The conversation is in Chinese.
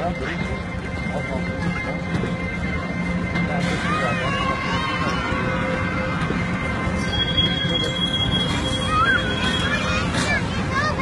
啊，对对对，好好，对对对，大家注意一下，好好好。啊，妈妈，你走呗。